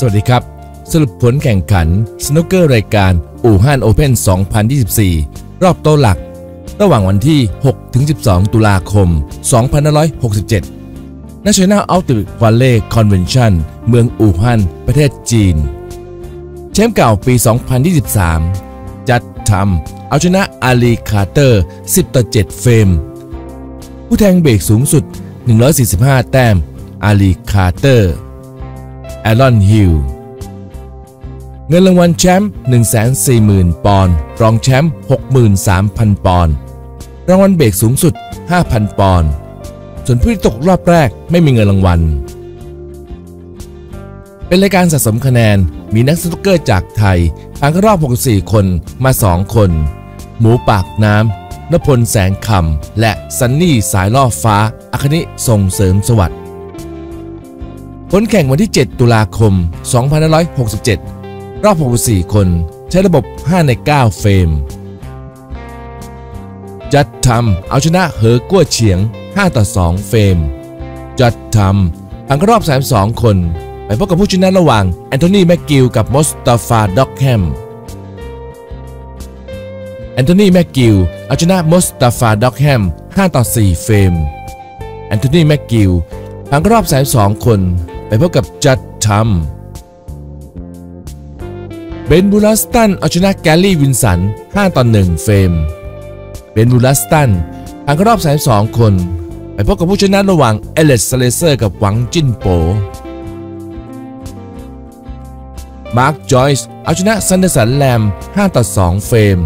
สวัสดีครับ สรุปผลแข่งขันสนุกเกอร์รายการอู่ฮั่น Open 2024 รอบโต๊ะหลัก ระหว่างวันที่ 6-12 ตุลาคม 2567 National Outdoor Valley Convention เมืองอู่ฮั่นประเทศจีน แชมป์เก่าปี 2023 จัดด์ทรัมป์เอาชนะอาลีคาร์เตอร์ 10 ต่อ 7 เฟรม ผู้แทงเบรกสูงสุด 145 แต้ม อาลีคาร์เตอร์ แอรอนฮิลล์เงินรางวัลแชมป์140,000 ปอนด์รองแชมป์63,000 ปอนด์รางวัลเบรกสูงสุด 5,000 ปอนด์ส่วนผู้ที่ตกรอบแรกไม่มีเงินรางวัล เป็นรายการสะสมคะแนนมีนักสนุกเกอร์จากไทยผ่านเข้ารอบ 64 คนมา 2 คน หมูปากน้ำนพพลแสงคำและซันนี่สายล่อฟ้า อัคนีส่งเสริมสวัสดิ์ ผลแข่งวันที่ 7 ตุลาคม 2567 รอบ 64 คน ใช้ระบบ 5 ใน 9 เฟรม จัดด์ทรัมป์เอาชนะเหอกั๋วเฉียง 5 ต่อ 2 เฟรม จัดด์ทรัมป์ผ่านเข้ารอบ 32 คน ไปพบกับผู้ชนะระหว่าง แอนโทนีแมกกิลกับมอสตาฟาด็อกแฮม แอนโทนีแมกกิลเอาชนะมอสตาฟาด็อกแฮม 5 ต่อ 4 เฟรม แอนโทนีแมกกิลผ่านเข้ารอบ32คน ไปพบกับจัดทำเบนบูลัสตันเอาชนะแกรี่วิลสัน 5 ต่อ 1 เฟรม เบนวูลลาสตันผ่านเข้ารอบ32คน ไปพบกับผู้ชนะระหว่างเอลเลียตสเลสเซอร์กับหวังซินโป มาร์คจอยส์เอาชนะซันเดอร์สันแลม 5 ต่อ 2 เฟรม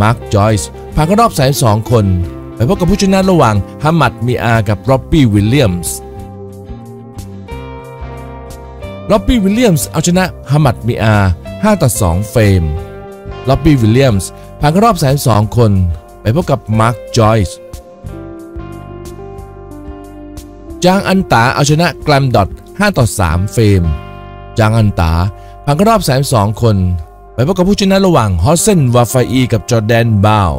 มาร์คจอยส์ผ่านเข้ารอบ32คน ไปพบกับผู้ชนะระหว่างฮัมมัดมีอากับร็อบบี้วิลเลียมส์ ร็อบบี้วิลเลียมส์เอาชนะฮัมมัดมีอา 5 ต่อ 2 เฟรม ร็อบบี้วิลเลียมส์ผ่านเข้ารอบ32คน ไปพบกับมาร์คจอยส์จางอันดาเอาชนะแกรมดอตต์ 5ต่อ 3 เฟรม จางอันดาผ่านเข้ารอบ32คน ไปพบกับผู้ชนะระหว่างฮอสเซนวาฟาอีกับจอร์แดนบราวน์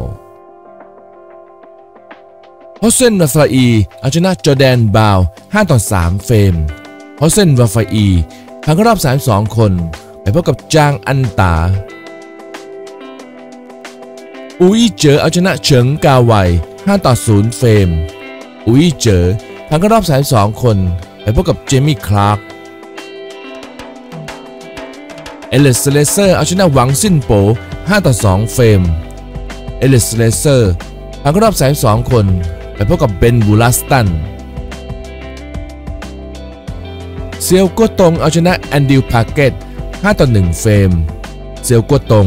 ฮอสเซนวาฟาอีเอาชนะจอร์แดนบราวน์ 5 ต่อ 3 เฟรมฮอสเซนวาฟาอี ผ่านเข้ารอบ 32 คน ไปพบกับจางอันดา อุยเจอเอาชนะเฉิงกาไว5ต่อ0เฟรม อุยเจอผ่านเข้ารอบ 32 คน ไปพบกับเจมี่คลาร์กเอลเลียตสเลสเซอร์เอาชนะหวังซินโป5ต่อ2เฟรม เอลเลียตสเลสเซอร์ผ่านเข้ารอบ 32 คน ไปพบกับเบนวูลลาสตัน เซียวกัวตงเอาชนะแอนดรูว์พาเกต5ต่อ1เฟรม เซียวกัวตง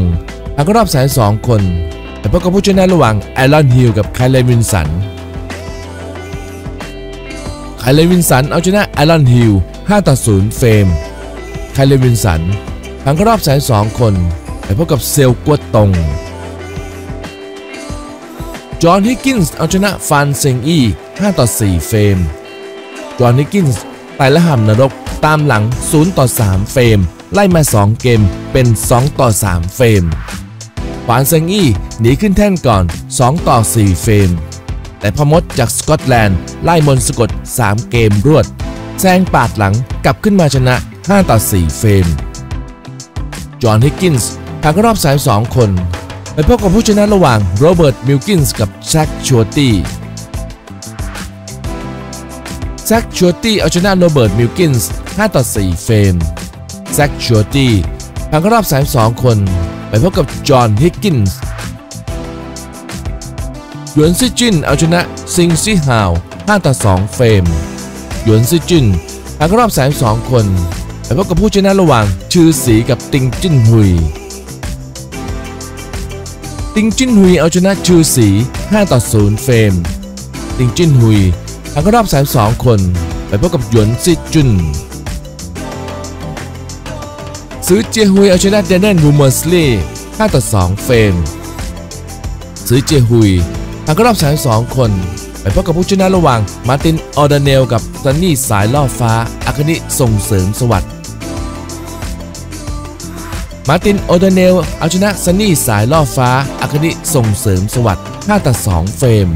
ผ่านเข้ารอบ32คนไปพบกับผู้ชนะระหว่างแอรอนฮิลล์กับไคเรนวิลสัน ไคเรนวิลสันเอาชนะแอรอนฮิลล์ 5ต่อ0เฟรม ไคเรนวิลสันผ่านเข้ารอบ32คนไปพบกับเซียวกัวตง จอห์นฮิกกินส์เอาชนะฟานเซงอี้5ต่อ4เฟรม จอห์นฮิกกินส์ไต่ระห่ำนรก ตามหลัง 0 ต่อ 3 เฟรม ไล่มา 2 เกมเป็น 2 ต่อ 3 เฟรมฟานเซงอี้หนีขึ้นแท่นก่อน 2 ต่อ 4 เฟรม แต่พ่อมดจากสกอตแลนด์ร่ายมนต์สะกด 3 เกมรวดแซงปาดหลังกลับขึ้นมาชนะ 5 ต่อ 4 เฟรม จอห์นฮิกกินส์ผ่านรอบ32คนไปพบกับผู้ชนะระหว่างโรเบิร์ตมิลกินส์กับแซคชัวตี้ แซคชัวตี้เอาชนะโรเบิร์ตมิลกินส์5ต่อ 4 เฟรมแซคชัวตี้ผ่านเข้ารอบ 32 คน ไปพบกับจอห์นฮิกกินส์หยวนซิจินเอาชนะซิงซี่ฮาว5ต่อ 2 เฟรมหยวนซิจินผ่านเข้ารอบ 32 คนไปพบกับผู้ชนะระหว่างชื่อสีกับติงจิ้นฮุย ติงจิ้นฮุยเอาชนะชื่อสี5ต่อ 0 เฟรม ติงจิ้นฮุย ผ่านเข้ารอบ 32 คน ไปพบกับหยวนซิจุน ซือเจียฮุยเอาชนะเดนเนนวูเมอร์สลี5ต่อ 2 เฟรม ซือเจียฮุยผ่านเข้ารอบ 32 คน ไปพบกับผู้ชนะระหว่าง มาร์ติน โอดอนเนล กับซันนี่สายล่อฟ้า อรรคนิธิ์ส่งเสริมสวัสดิ์มาร์ติน โอดอนเนล เอาชนะซันนี่สายล่อฟ้าอรรคนิธิ์ส่งเสริมสวัสดิ์5ต่อ 2 เฟรม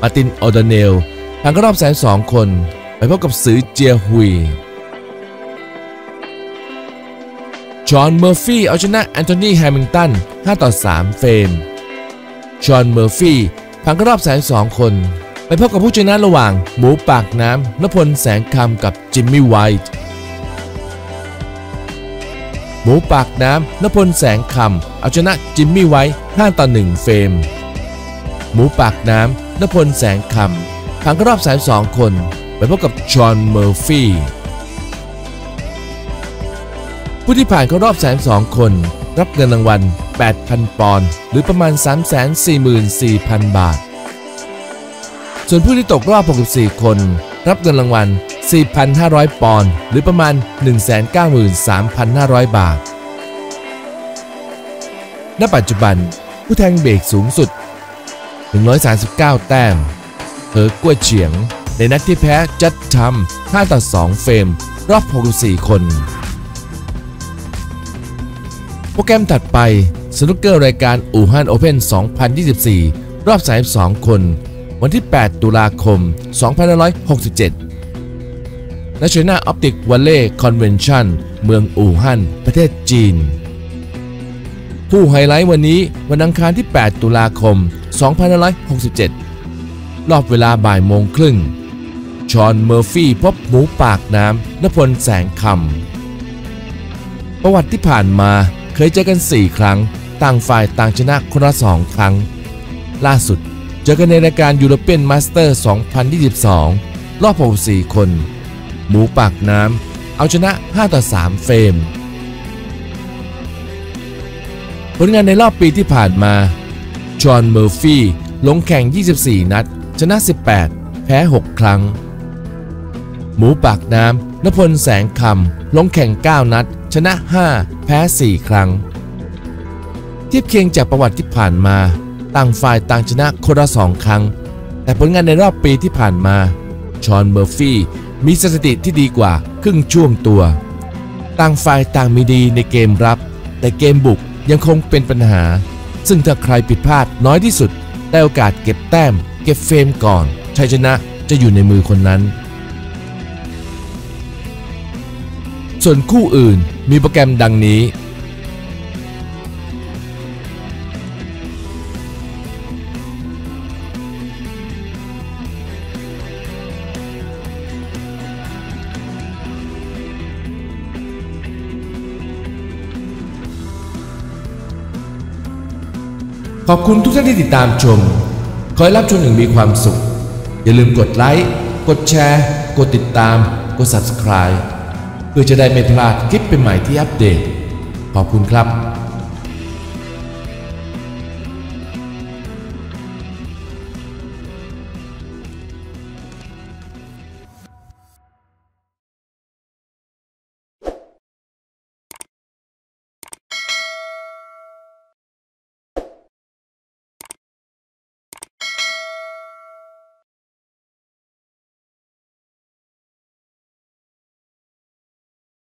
มาร์ติน โอดอนเนล ผ่านเข้ารอบ32คน ไปพบกับซือเจียฮุยจอห์นเมอร์ฟี่เอาชนะแอนโทนีแฮมิลตัน 5 ต่อ 3 เฟรมจอห์นเมอร์ฟี่ผ่านเข้ารอบ32คน ไปพบกับผู้ชนะระหว่าง หมูปากน้ำนพพลแสงคำกับจิมมี่ไวท์หมูปากน้ำนพลแสงคำเอาชนะจิมมี่ไว้ 5 ต่อ 1 เฟรม หมูปากน้ำนพลแสงคำ ผ่านเข้ารอบ32คน ไปพบกับจอห์นเมอร์ฟี่ผู้ที่ผ่านเข้ารอบ32คน รับเงินรางวัล 8,000 ปอนด์หรือประมาณ 344,000 บาท ส่วนผู้ที่ตกรอบ 64 คน รับเงินรางวัล 4,500 ปอนด์หรือประมาณ 193,500 บาท ณ ปัจจุบันผู้แทงเบรกสูงสุด 139 แต้ม เฮอกล้วยเฉียง ในนัดที่แพ้จัดทำ5ต่อ 2 เฟรม รอบ 64 คน โปรแกรมถัดไปสนุกเกอร์รายการอู่ฮั่นโอเพน2024 รอบ 32 คน วันที่ 8 ตุลาคม 2567 National Optic Valley Convention เมืองอู่ฮั่น ประเทศจีน ผู้ไฮไลท์วันนี้วันอังคารที่ 8 ตุลาคม 2567 รอบเวลาบ่ายโมงครึ่ง ชอนเมอร์ฟี่พบหมูปากน้ำนพลแสงคำ ประวัติที่ผ่านมาเคยเจอกัน 4 ครั้ง ต่างฝ่ายต่างชนะคนละ2ครั้ง ล่าสุดเจอกันในรายการยูโรเปียนมาสเตอร์ 2022 รอบ64คน หมูปากน้ำเอาชนะ 5 ต่อ 3 เฟรมผลงานในรอบปีที่ผ่านมา จอห์น เมอร์ฟี่ ลงแข่ง 24 นัด ชนะ 18 แพ้ 6 ครั้ง หมูปากน้ำนพพลแสงคำลงแข่ง 9 นัด ชนะ 5 แพ้ 4 ครั้ง เทียบเคียงจากประวัติที่ผ่านมา ต่างฝ่ายต่างชนะคนละ2ครั้ง แต่ผลงานในรอบปีที่ผ่านมา ชอนเมอร์ฟี่มีสถิติที่ดีกว่าครึ่งช่วงตัว ต่างฝ่ายต่างมีดีในเกมรับ แต่เกมบุกยังคงเป็นปัญหา ซึ่งถ้าใครผิดพลาดน้อยที่สุดได้โอกาสเก็บแต้ม เก็บเฟรมก่อนชัยชนะจะอยู่ในมือคนนั้น ส่วนคู่อื่นมีโปรแกรมดังนี้ ขอบคุณทุกท่านที่ติดตามชม ขอให้รับชมอย่างมีความสุข อย่าลืมกดไลค์ กดแชร์ กดติดตาม กด subscribe เพื่อจะได้ไม่พลาดคลิปใหม่ๆที่อัปเดต ขอบคุณครับ